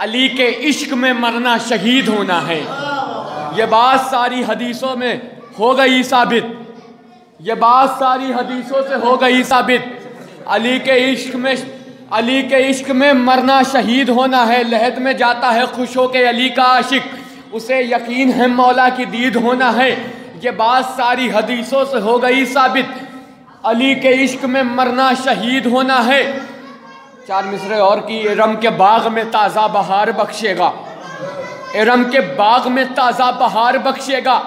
علی کے عشق میں مرنا شہید ہونا ہے۔ یہ بات ساری حدیثوں میں ہو گئی ثابت۔ یہ بات ساری حدیثوں سے ہو گئی ثابت۔ علی کے عشق میں علی کے عشق میں مرنا شہید ہونا ہے۔ لہد میں جاتا ہے خوش ہو کے علی کا عاشق اسے یقین ہے مولا کی دید ہونا ہے۔ یہ بات ساری حدیثوں سے ہو گئی ثابت۔ علی کے عشق میں مرنا شہید ہونا ہے۔ چار مصرے اور کی، ارم کے باغ میں تازہ بہار بخشے گا۔ ارم کے باغ میں تازہ بہار بخشے گا۔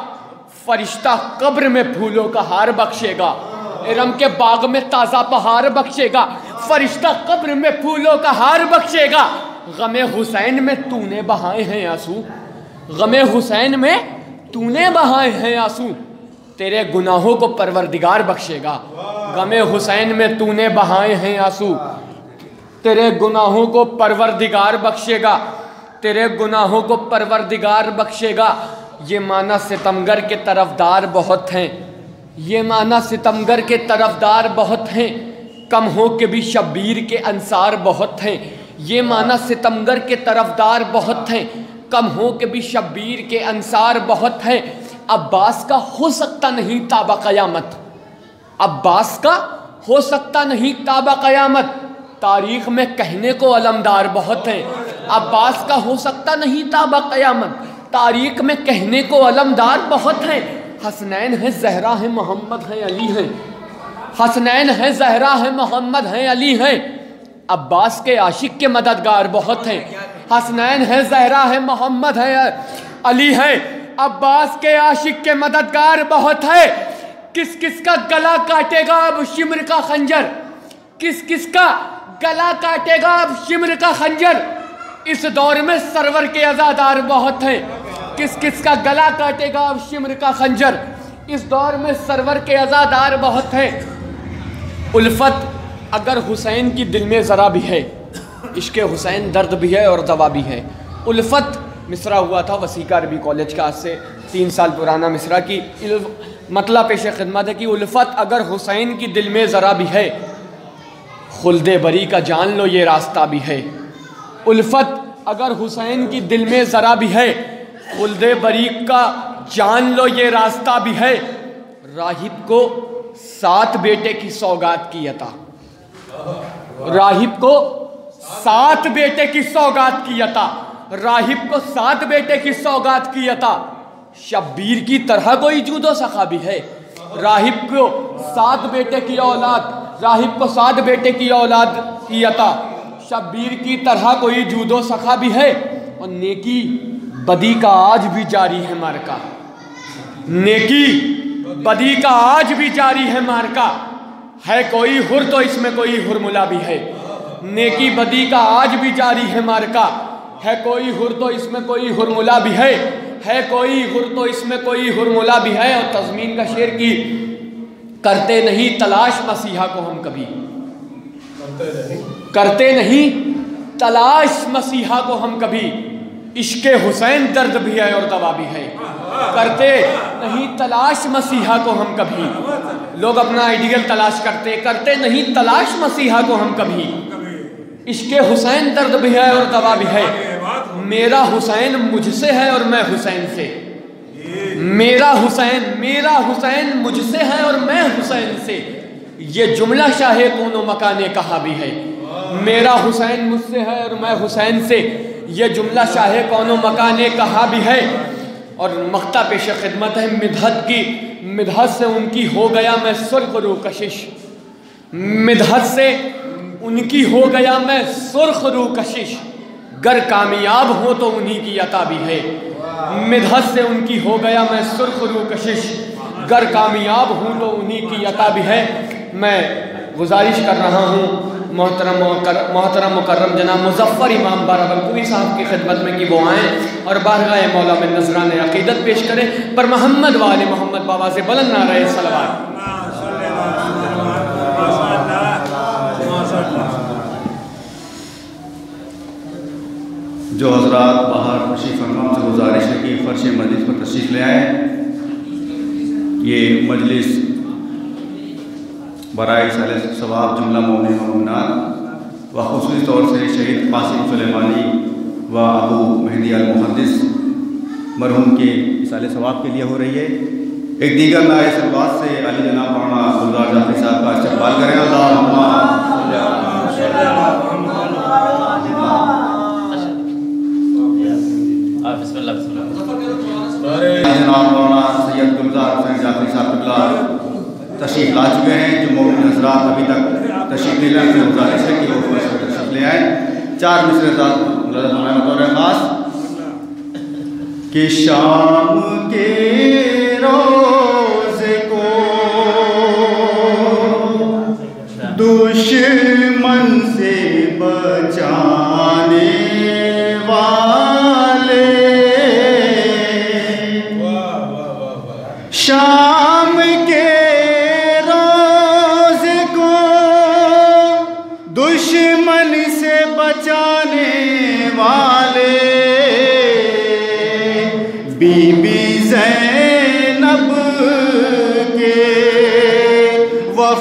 فرشتہ قبر میں پھولوں کا ہار بخشے گا۔ ارم کے باغ میں تازہ بہار بخشے گا۔ فرشتہ قبر میں پھولوں کا ہار بخشے گا۔ غم حسین میں تو نے بہائے ہیں آنسو۔ غم حسین میں تو نے بہائے ہیں آنسو۔ تیرے گناہوں کو پروردگار بخشے گا۔ غم حسین میں تو نے بہائے ہیں آنسو۔ تیرے گناہوں کو پروردگار بخشے گا، تیرے گناہوں کو پروردگار بخشے گا۔ یہ معنی ستمگر کے طرفدار بہت ہیں۔ یہ معنی ستمگر کے طرفدار بہت ہیں۔ کم ہو کے بھی شبیر کے انصار بہت ہیں۔ یہ معنی ستمگر کے طرفدار بہت ہیں۔ کم ہو کے بھی شبیر کے انصار بہت ہیں۔ عباس کا ہو سکتا نہیں تابع قیامت۔ عباس کا ہو سکتا نہیں تابع قیامت۔ تاریخ میں کہنے کو علمدار بہت ہیں۔ عباس کا ہو سکتا نہیں تابع قیامت۔ تاریخ میں کہنے کو علمدار بہت ہیں۔ حسنین ہے زہرا ہے محمد ہے علی ہیں۔ حسنین ہے زہرا ہے محمد ہے علی ہیں۔ عباس کے عاشق کے مددگار بہت ہیں۔ حسنین ہے زہرا ہے محمد ہے علی ہے عباس کے عاشق کے مددگار بہت ہے کس کس کا گلا کاٹے گا اب شمر کا خنجر؟ کس کس کا گلا کاٹے گا اب شمر کا خنجر۔ اس دور میں سرور کے ازادار بہت ہیں۔ کس کس کا گلا کاٹے گا اب شمر کا خنجر۔ اس دور میں سرور کے ازادار بہت ہیں۔ الفت، اگر حسین کی دل میں ذرا بھی ہے، عشق حسین درد بھی ہے اور دوا بھی ہے۔ الفت، مصرع ہوا تھا وسیقہ عربی کالج کا آج سے تین سال پرانا مصرع کی مطلب پیش خدمت ہے کہ الفت، اگر حسین کی دل میں ذرا بھی ہے خلد بری کا جان لو، یہ راستہ بھی ہے۔ الفت اگر حسین کی دل میں ذرا بھی ہے، خلد بری کا جان لو، یہ راستہ بھی ہے۔ راہب کو سات بیٹے کی سوگات کی عطا۔ راہب کو سات بیٹے کی سوگات کی عطا۔ راہب کو سات بیٹے کی سوگات کی عطا۔ شبیر کی طرح کوئی جود و سخا بھی ہے۔ راہب کو سات بیٹے کی اولاد۔ راہب کو سات بیٹے کی اولاد کی عطا۔ شبیر کی طرح کوئی جود و سخا بھی ہے اور نیکی بدی کا آج بھی جاری ہے مارکا نیکی بدی کا آج بھی جاری ہے مارکا ہے کوئی ہر تو اس میں کوئی ہرملا بھی ہے۔ نیکی بدی کا آج بھی جاری ہے مارکا ہے کوئی ہر تو اس میں کوئی ہرملا بھی ہے۔ ہے کوئی ہر تو اس میں کوئی ہرملا بھی ہے اور تزمین کا شعر کی کرتے نہیں تلاش مسیحا کو ہم کبھی۔ کرتے نہیں۔ تلاش مسیحا کو ہم کبھی۔ عشق حسین درد بھی ہے اور دوا بھی ہے۔ کرتے نہیں تلاش مسیحا کو ہم کبھی۔ لوگ اپنا آئیڈیل تلاش کرتے۔ کرتے نہیں تلاش مسیحا کو ہم کبھی۔ عشق حسین درد بھی ہے اور دوا بھی ہے۔ میرا حسین مجھ سے ہے اور میں حسین سے۔ میرا حسین میرا حسین مجھ سے ہے اور میں حسین سے۔ یہ جملہ شاہ کون و مکان نے کہا بھی ہے۔ میرا حسین مجھ سے ہے اور میں حسین سے۔ یہ جملہ شاہ کون و مکان نے کہا بھی ہے۔ اور مختہ پیش خدمت ہے، مدحت کی، مدحت سے ان کی ہو گیا میں سرخ رو کشش۔ مدحت سے ان کی ہو گیا میں سرخ رو کشش۔ گر کامیاب ہو تو انہی کی عطا بھی ہے۔ مدحت سے ان کی ہو گیا میں سرخ رو کشش۔ گر کامیاب ہوں تو انہی کی عطا بھی ہے۔ میں گزارش کر رہا ہوں، محترم محترم مکرم جناب مظفر امام بارہ بلکوی صاحب کی خدمت میں کی وہ آئیں اور بارگاہ مولا میں نظران عقیدت پیش کریں۔ پر محمد وال محمد بابا سے بلند نہ رہے سلوات جو حضرات باہر خوشی فرمان سے گزارش ہے کہ فرش مجلس پر تشریف لے آئیں۔ یہ مجلس برائے سال ثواب، جملہ مومن مومنان و خصوصی طور سے شہید قاسم سلیمانی و ابو مہدی المحدث مرحوم کے اصال ثواب کے لیے ہو رہی ہے۔ ایک دیگر نائے سلوات سے علی جناب مولانا گلزار جعفری صاحب کا استقبال کریں۔ اللہ گزار حسین جعفری صاحب قبلہ تشریف لا چکے ہیں۔ جو مومن حضرات ابھی تک تشریف لے لیں سے گزارش ہے کہ وہ فرش پر تشریف لے آئیں چار مصر ساتھ ملازم ہمیں بطور خاص کہ شام کے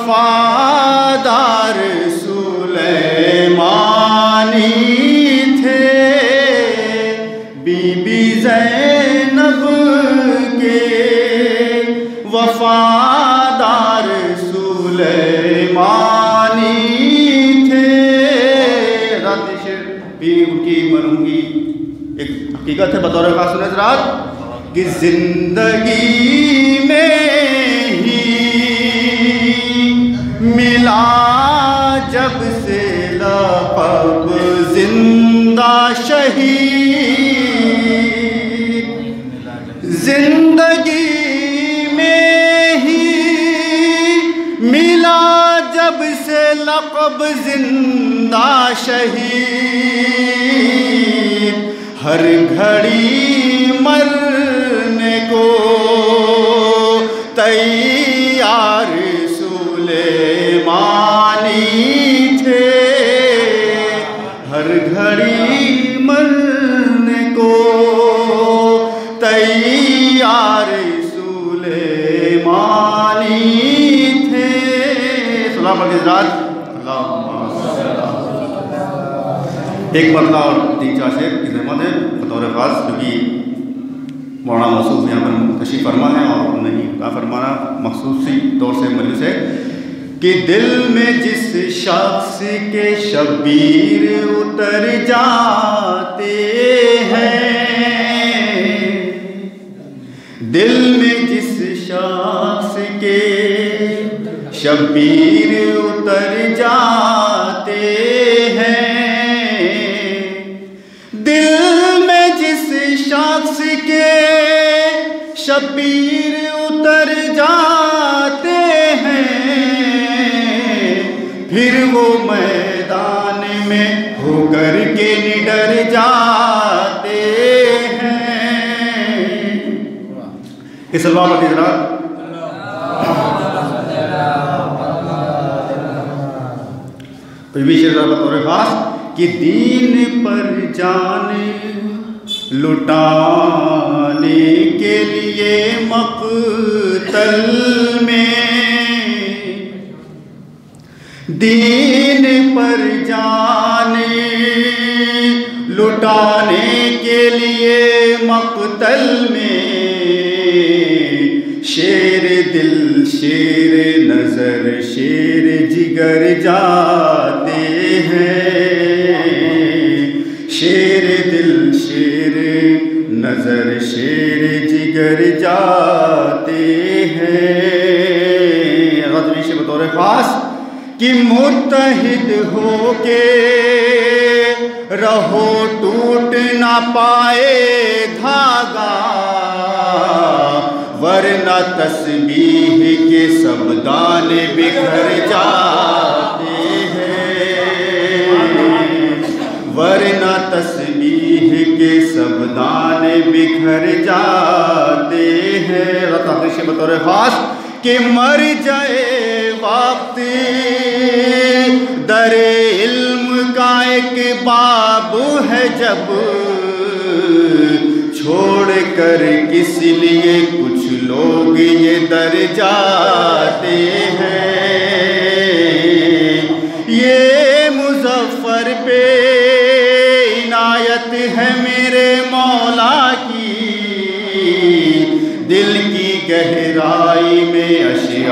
وفادار سلیمانی تھے۔ بی بی زینب کے وفادار سلیمانی تھے۔ رات شعر بھی ان کی مرحوم کی ایک حقیقت ہے بطور خاص نظرات کہ زندگی میں ملا جب سے لقب زندہ شہید۔ زندگی میں ہی ملا جب سے لقب زندہ شہید۔ ہر گھڑی مرنے کو تیار سلام علیہ حضرات ایک مرتبہ اور تین چار شعر کی زحمت ہے، بطور خاص کیونکہ مولانا مخصوص یہاں پر تشریف فرما ہے اور نہیں کا فرمانا مخصوصی طور سے مجلس ہے کہ دل میں جس شخص کے شبیر اتر جاتے ہیں، دل میں جس شخص کے شبیر اتر جاتے ہیں۔ دل میں جس شخص کے شبیر اتر جاتے ہیں، پھر وہ میدان میں ہو کر کے نڈر جاتے ہیں۔ اس اللہ علیہ حضرات بطور خاص کہ دین پر جان لٹانے کے لیے مقتل میں دین پر جان لٹانے کے لیے مقتل میں شیر دل، شیر نظر، شیر جگر جاتے ہیں شیر دل، شیر نظر، شیر جگر جاتے ہیں۔ غزوی سے بطور خاص کہ متحد ہو کے رہو، ٹوٹ نہ پائے دھاگا۔ ورنہ تسبیح کے سب دانے بکھر جاتے دانے بکھر جاتے ہیں۔ رتح سے بطور خاص کہ مر جائے وقت۔ در علم کا ایک باب ہے جب چھوڑ کر کس لیے کچھ لوگ یہ در جاتے ہیں۔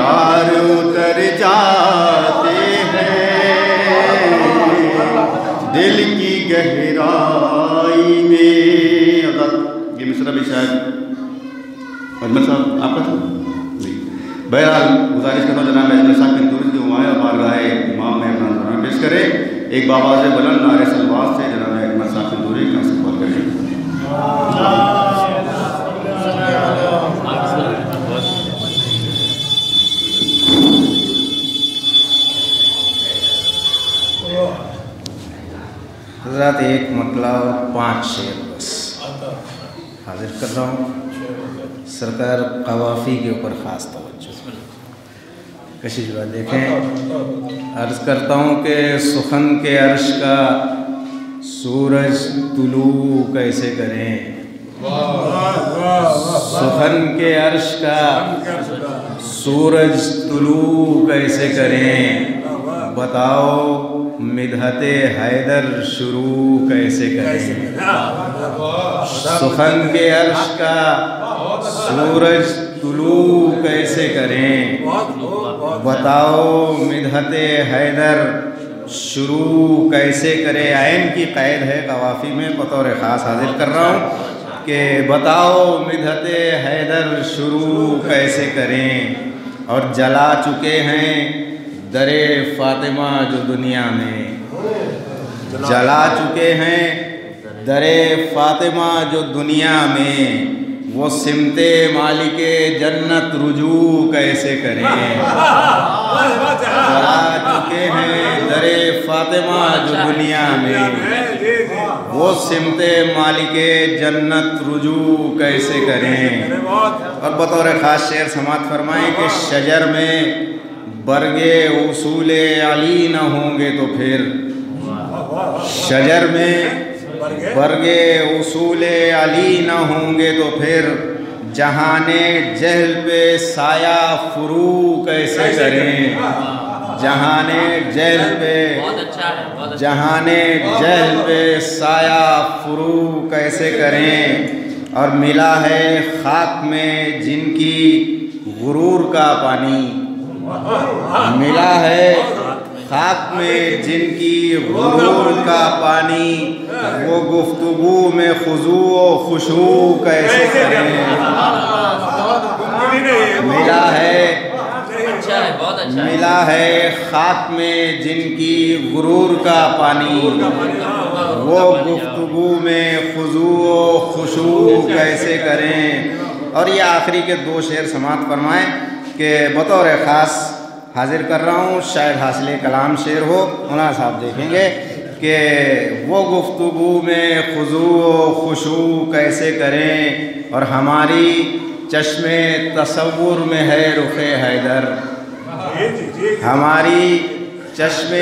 اشعار اتر جاتے ہیں۔ دل کی گہرائی میں۔ یہ جی مصرع بھی شاید اجمل صاحب، آپ کا تھا؟ جی۔ بہرحال گزارش کرتا ہوں جناب اجمل صاحب کی جو ہمارے بارگاہ امام میں اپنا دوران پیش کرے ایک بابا سے بلند نعرے سلوات سے جناب اجمل صاحب کی دوری کا استقبال کریں حضرات ایک مطلع اور پانچ شعر بس۔ حاضر کر رہا ہوں۔ سرکار قوافی کے اوپر خاص توجہ۔ کشش بات دیکھیں۔ عرض کرتا ہوں کہ سخن کے عرش کا سورج طلوع کیسے کریں؟ سخن کے عرش کا سورج طلوع کیسے کریں؟ بتاؤ۔ مدحت حیدر شروع کیسے کریں؟ سخن کے عرش کا سورج طلوع کیسے کریں؟ بتاؤ مدحت حیدر شروع کیسے کرے عین کی قید ہے قوافی میں بطور خاص حاضر کر رہا ہوں کہ بتاؤ مدحت حیدر شروع کیسے کریں؟ اور جلا چکے ہیں در فاطمہ جو دنیا میں جلا چکے ہیں در فاطمہ جو دنیا میں وہ سمت مالک جنت رجوع کیسے کریں جلا چکے ہیں در فاطمہ جو دنیا میں وہ سمت مالک جنت رجوع کیسے کریں اور بطور خاص شعر سماعت فرمائیں کہ شجر میں برگے اصول علی نہ ہوں گے تو پھر شجر میں برگے اصول علی نہ ہوں گے تو پھر جہان جہل پہ سایہ فرو کیسے کریں۔ جہان جہل پہ بہت اچھا اچھا۔ جہان جہل پہ سایہ فرو کیسے کریں۔ اور ملا ہے خاک میں جن کی غرور کا پانی۔ ملا ہے خاک میں جن کی غرور کا پانی، وہ گفتگو میں خضوع و خوشبو کیسے کریں؟ ملا ہے ملا ہے خاک میں جن کی غرور کا پانی، وہ گفتگو میں خضوع و خوشبو کیسے کریں؟ اور یہ آخری کے دو شعر سماعت فرمائیں۔ کہ بطور خاص حاضر کر رہا ہوں، شاید حاصل کلام شعر ہو، مولانا صاحب دیکھیں گے کہ وہ گفتگو میں خضوع و خوشبو کیسے کریں اور ہماری چشم تصور میں ہے رخ حیدر۔ ہماری چشم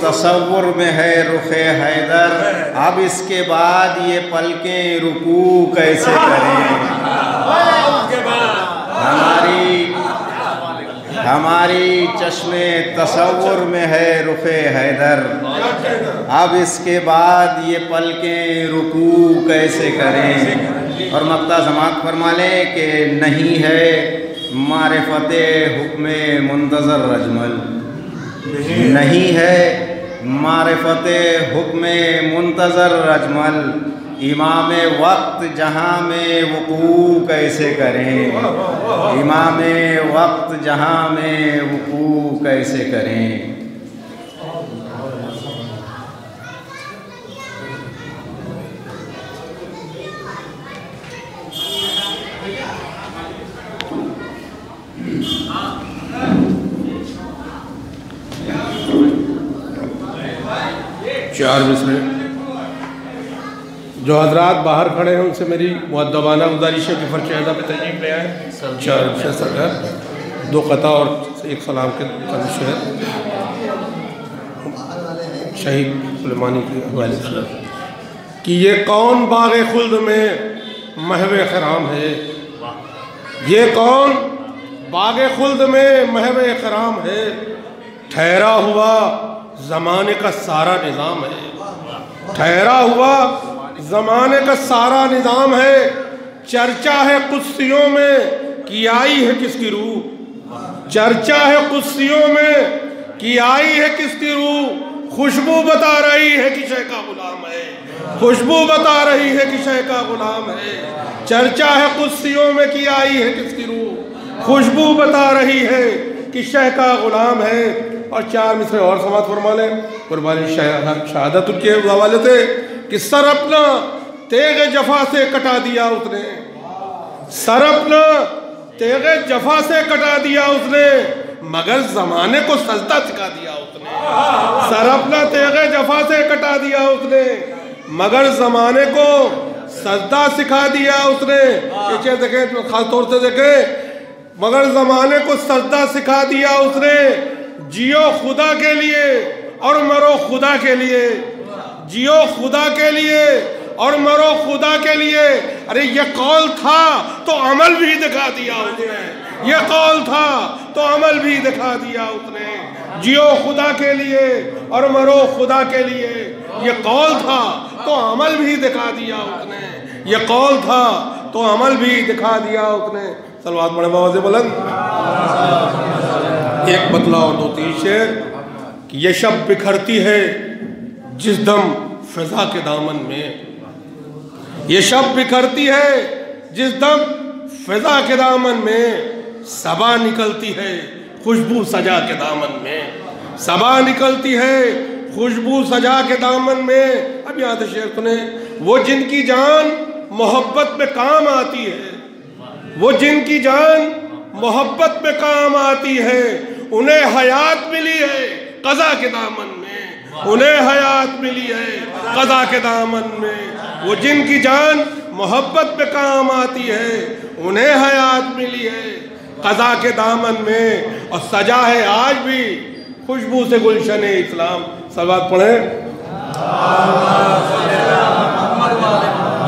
تصور میں ہے رخ حیدر۔ اب اس کے بعد یہ پلکیں رکوع کیسے کریں ہماری ہماری چشم تصور میں ہے رخ حیدر۔ اب اس کے بعد یہ پلکیں رکوع کیسے کریں؟ اور مقتا سماعت فرما لیں کہ نہیں ہے معرفت حکم منتظر رجمل نہیں ہے معرفت حکم منتظر اجمل، امام وقت جہاں میں وقوع کیسے کریں؟ امام وقت جہاں میں وقوع کیسے کریں؟ چار مصرے جو حضرات باہر کھڑے ہیں، ان سے میری معدبانہ گزارش ہے کہ فرشہدہ پہ تجیب لے آئے چار مصرے سرکار۔ دو قطع اور ایک سلام کے تنش ہے۔ شہید سلیمانی کی حوالے سے۔ کہ یہ کون باغ خلد میں محو خرام ہے؟ یہ کون باغ خلد میں محو خرام ہے؟ ٹھہرا ہوا زمانے کا سارا نظام ہے۔ ٹھہرا ہوا زمانے کا سارا نظام ہے۔ چرچا ہے قدسیوں میں، کی آئی ہے کس کی روح؟ چرچا ہے قدسیوں میں، کی آئی ہے کس کی روح؟ خوشبو بتا رہی ہے کہ شے کا غلام ہے۔ خوشبو بتا رہی ہے کہ شے کا غلام ہے۔ چرچا ہے قدسیوں میں، کی آئی ہے کس کی روح؟ خوشبو بتا رہی ہے کہ شہ کا غلام ہے۔ اور چار مصرے اور سماعت فرما لیں؟ قربانی شہادت ان کے حوالے سے کہ سر اپنا تیغ جفا سے کٹا دیا اس نے۔ سر اپنا تیغ جفا سے کٹا دیا اس نے، مگر زمانے کو سجدہ سکھا دیا اس نے۔ سر اپنا تیغ جفا سے کٹا دیا اس نے، مگر زمانے کو سجدہ سکھا دیا اس نے۔ یہ چیز دیکھیں خاص طور سے دیکھیں، مگر زمانے کو سجدہ سکھا دیا اس نے۔ جیو خدا کے لیے اور مرو خدا کے لیے۔ جیو خدا کے لیے اور مرو خدا کے لیے۔ ارے یہ قول تھا تو عمل بھی دکھا دیا اس نے۔ یہ قول تھا تو عمل بھی دکھا دیا اس نے۔ جیو خدا کے لیے اور مرو خدا کے لیے۔ یہ قول تھا تو عمل بھی دکھا دیا اس نے۔ یہ قول تھا تو عمل بھی دکھا دیا اس نے۔ سلوات بڑے بابا سے بلند۔ ایک بتلا اور دو تین شیر کہ یہ شب بکھرتی ہے جس دم فضا کے دامن میں۔ یہ شب بکھرتی ہے جس دم فضا کے دامن میں۔ سبا نکلتی ہے خوشبو سجا کے دامن میں۔ سبا نکلتی ہے خوشبو سجا کے دامن میں۔ اب یہاں سے شیر سنیں۔ وہ جن کی جان محبت میں کام آتی ہے۔ وہ جن کی جان محبت میں کام آتی ہے۔ انہیں حیات ملی ہے قضا کے دامن میں۔ انہیں حیات ملی ہے قضا کے دامن میں۔ وہ جن کی جان محبت میں کام آتی ہے، انہیں حیات ملی ہے قضا کے دامن میں۔ اور سجا ہے آج بھی خوشبو سے گلشن اسلام۔ سوات پڑھیں۔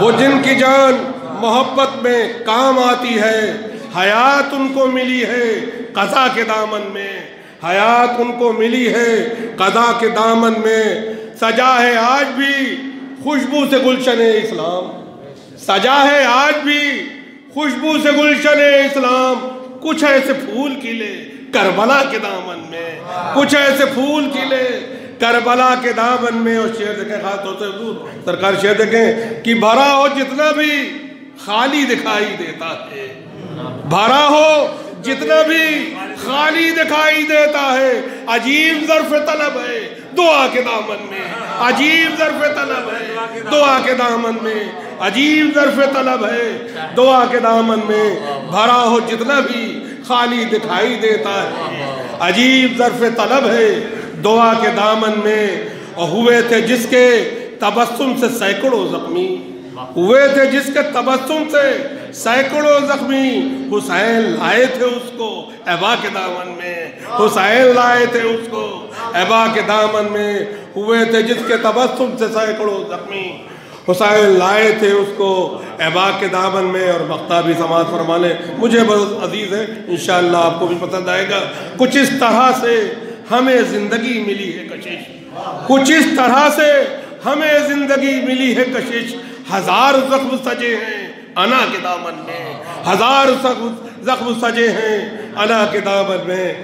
وہ جن کی جان محبت میں کام آتی ہے، حیات ان کو ملی ہے۔ قضا کے دامن میں حیات ان کو ملی ہے قضا کے دامن میں سجا ہے آج بھی خوشبو سے گلشن اسلام۔ سجا ہے آج بھی خوشبو سے گلشن اسلام۔ کچھ ایسے پھول کھلے کربلا کے دامن میں۔ کچھ ایسے پھول کھلے کربلا کے دامن میں۔ اور شیر دیکھیں، خاص طور سے حضور، سرکار شیر دیکھیں کہ بھرا ہو جتنا بھی خالی دکھائی دیتا ہے۔ بھرا ہو جتنا بھی خالی دکھائی دیتا ہے، عجیب ظرف طلب ہے دعا کے دامن میں۔ عجیب ظرف طلب ہے دعا کے دامن میں۔ عجیب ظرف طلب ہے دعا کے دامن میں۔ بھرا ہو جتنا بھی خالی دکھائی دیتا ہے۔ عجیب ظرف طلب ہے دعا کے دامن میں۔ اور ہوئے تھے جس کے تبسم سے سینکڑوں زخمی۔ ہوئے تھے جس کے تبسم سے سینکڑوں زخمی حسین لائے تھے اس کو، ایبا کے دامن میں۔ حسین لائے تھے اس کو، ایبا کے دامن میں ہوئے تھے، جس کے تبسم سے سینکڑوں زخمی۔ حسین لائے تھے اس کو ایبا کے دامن میں اور مختابی سماعت فرمانے۔ مجھے بہت عزیز ہے، انشاءاللہ آپ کو بھی پسند آئے گا۔ کچھ اس طرح سے ہمیں زندگی ملی ہے کشش۔ کچھ اس طرح سے ہمیں زندگی ملی ہے کشش۔ ہزار زخم سجے ہیں۔ انا کے دامن میں ہزار زخم سجے ہیں انا کے دامن میں۔